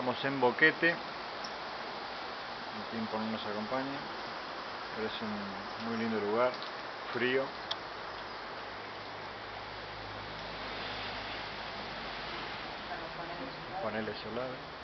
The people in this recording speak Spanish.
Estamos en Boquete. El tiempo no nos acompaña. Pero es un muy lindo lugar. Frío. Paneles solares.